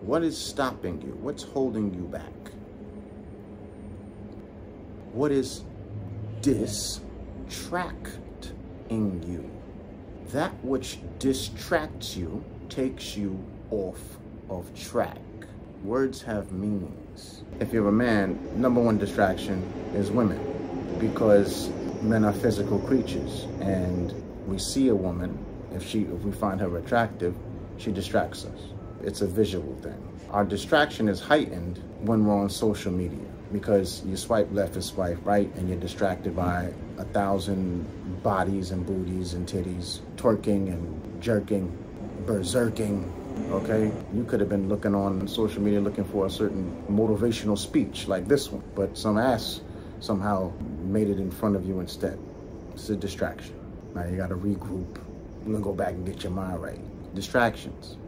What is stopping you? What's holding you back? What is distracting you? That which distracts you takes you off of track. Words have meanings. If you're a man, number one distraction is women because men are physical creatures and we see a woman, if she if we find her attractive, she distracts us. It's a visual thing. Our distraction is heightened when we're on social media because you swipe left and swipe right and you're distracted by a thousand bodies and booties and titties twerking and jerking, berserking, okay? You could have been looking on social media looking for a certain motivational speech like this one, but some ass somehow made it in front of you instead. It's a distraction. Now you gotta regroup. Gonna go back and get your mind right. Distractions.